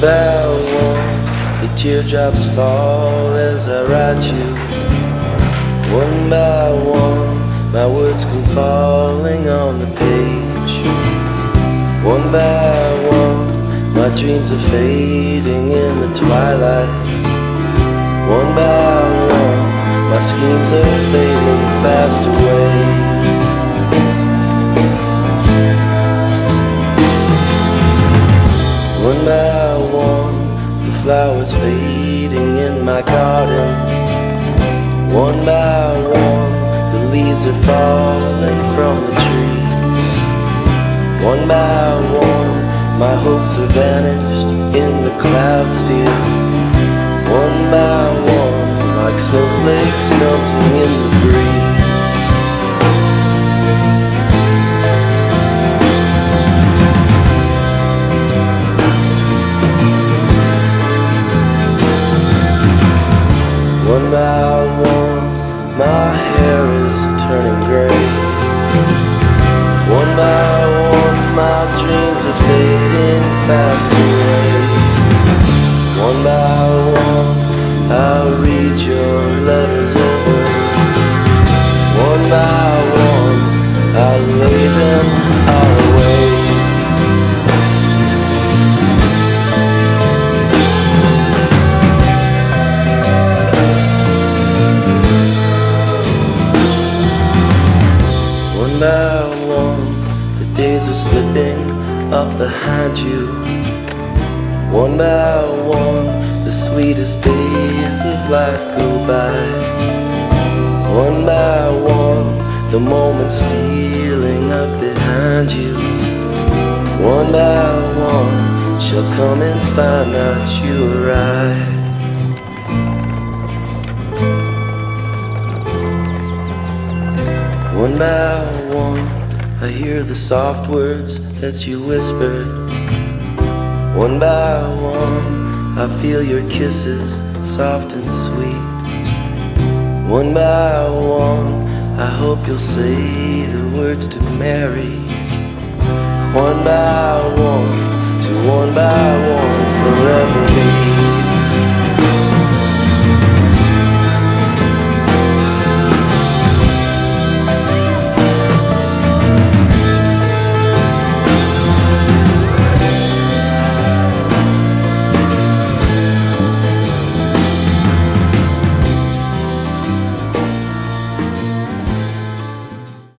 By one, the teardrops fall as I write you. One by one, my words come falling on the page. One by one, my dreams are fading in the twilight. One by one, my schemes are fading fast away. My garden. One by one, the leaves are falling from the trees. One by one, my hopes are vanished in the clouds, dear. One by one, like snowflakes One by the days are slipping up behind you. One by one, the sweetest days of life go by. One by one, the moments stealing up behind you. One by one, shall come and find out you arrive. One by one, I hear the soft words that you whispered. One by one, I feel your kisses soft and sweet. One by one, I hope you'll say the words to Mary. One by one, to one by one, forever.